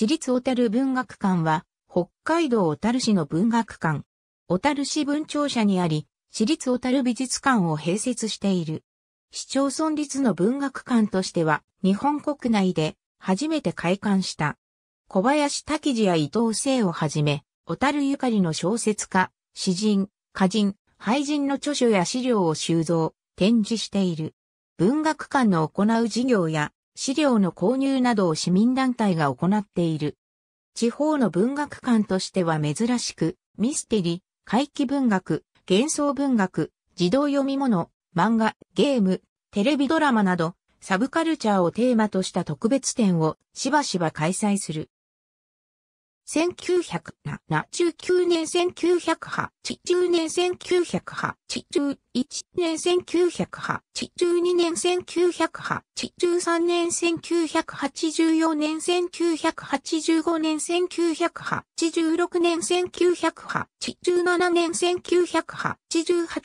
私立小樽文学館は、北海道小樽市の文学館。小樽市文庁舎にあり、私立小樽美術館を併設している。市町村立の文学館としては、日本国内で初めて開館した。小林滝次や伊藤聖をはじめ、小樽ゆかりの小説家、詩人、歌人、俳人の著書や資料を収蔵、展示している。文学館の行う事業や資料の購入などを市民団体が行っている。地方の文学館としては珍しく、ミステリー、怪奇文学、幻想文学、児童読み物、漫画、ゲーム、テレビドラマなど、サブカルチャーをテーマとした特別展をしばしば開催する。1979年1980年1981年1982年1983年1984年1985年1986年1987年1988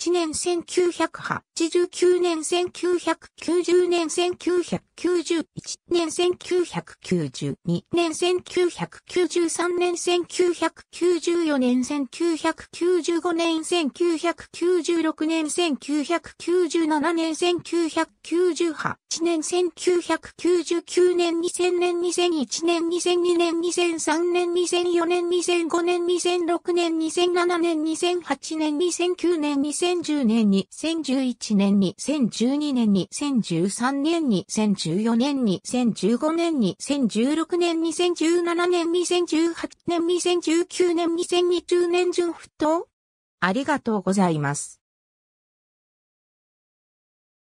年1989年1990年1991年1992年1993年1994年1995年1996年1997年1998年1999年2000年2001年2002年2003年2004年2005年2006年2007年2008年2009年2010年2011年2012年2013年2014年2015年2016年2017年2018年2019年2020年順沸騰ありがとうございます。